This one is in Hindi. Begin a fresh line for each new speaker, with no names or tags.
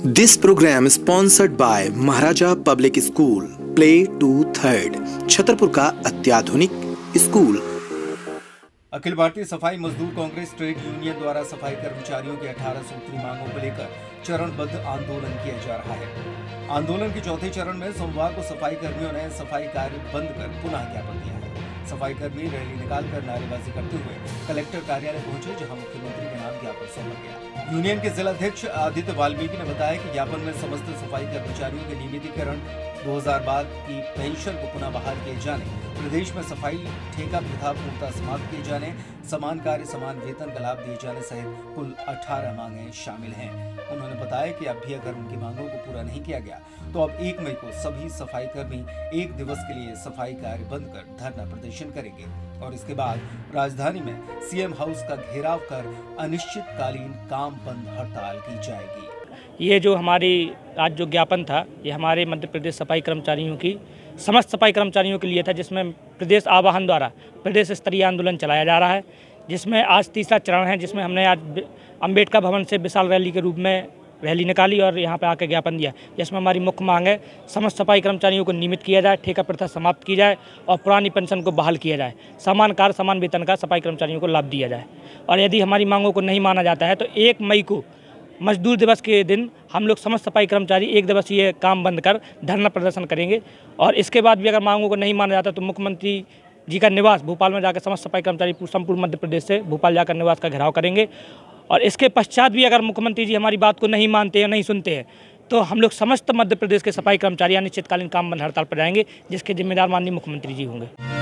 Program is sponsored by Maharaja Public School, Play to Third, Chhatarpur का अत्याधुनिक स्कूल
अखिल भारतीय सफ़ाई मजदूर कांग्रेस ट्रेड यूनियन द्वारा सफ़ाई कर्मचारियों की 18 सूत्री मांगों को लेकर चरणबद्ध आंदोलन किया जा रहा है। आंदोलन के चौथे चरण में सोमवार को सफ़ाई कर्मियों ने सफ़ाई कार्य बंद कर पुनः ज्ञापन दिया है। सफ़ाई कर्मी रैली निकाल कर नारेबाजी करते हुए कलेक्टर कार्यालय पहुँचे, जहाँ मुख्यमंत्री के नाम ज्ञापन सौंपा गया। यूनियन के जिला अध्यक्ष आदित्य वाल्मीकि ने बताया कि ज्ञापन में समस्त सफ़ाई कर्मचारियों के नियमितीकरण 2000 बाद की पेंशन को पुनः बहाल किए जाने। प्रदेश में सफ़ाई, ठेका, प्रथा पूर्णतः समाप्त किए जाने। समान कार्य, समान वेतन का लाभ दिए जाने सहित कुल 18 मांगे शामिल हैं। उन्होंने बताया कि अब भी अगर उनकी मांगों को पूरा नहीं किया गया तो अब एक मई को सभी सफ़ाई कर्मी एक दिवस के लिए सफ़ाई कार्य बंद कर धरना प्रदर्शन करेंगे। और इसके बाद राजधानी में सीएम हाउस का घेराव कर अनिश्चितकालीन काम बंद हड़ताल की जाएगी।
ये जो हमारी, आज जो ज्ञापन था, ये हमारे मध्य प्रदेश सफ़ाई कर्मचारियों की, समस्त सफ़ाई कर्मचारियों के लिए था, जिसमें प्रदेश आवाहन द्वारा, प्रदेश स्तरीय आंदोलन चलाया जा रहा है, जिसमें आज तीसरा चरण है, जिसमें हमने आज अंबेडकर भवन से विशाल रैली के रूप में रैली निकाली और यहाँ पर आकर ज्ञापन दिया। जिसमें हमारी मुख्य मांग है, समस्त सफ़ाई कर्मचारियों को नियमित किया जाए, ठेका प्रथा समाप्त की जाए और पुरानी पेंशन को बहाल किया जाए। समान कार्य समान वेतन का सफ़ाई कर्मचारियों को लाभ दिया जाए। और यदि हमारी मांगों को नहीं माना जाता है तो एक मई को मजदूर दिवस के दिन हम लोग समस्त सफ़ाई कर्मचारी एक दिवसीय काम बंद कर धरना प्रदर्शन करेंगे। और इसके बाद भी अगर मांगों को नहीं माना जाता तो मुख्यमंत्री जी का निवास भोपाल में जाकर समस्त सफ़ाई कर्मचारी संपूर्ण मध्य प्रदेश से भोपाल जाकर निवास का घेराव करेंगे। और इसके पश्चात भी अगर मुख्यमंत्री जी हमारी बात को नहीं मानते या नहीं सुनते हैं तो हम लोग समस्त मध्य प्रदेश के सफ़ाई कर्मचारी अनिश्चितकालीन काम बंद हड़ताल पर जाएँगे, जिसके जिम्मेदार माननीय मुख्यमंत्री जी होंगे।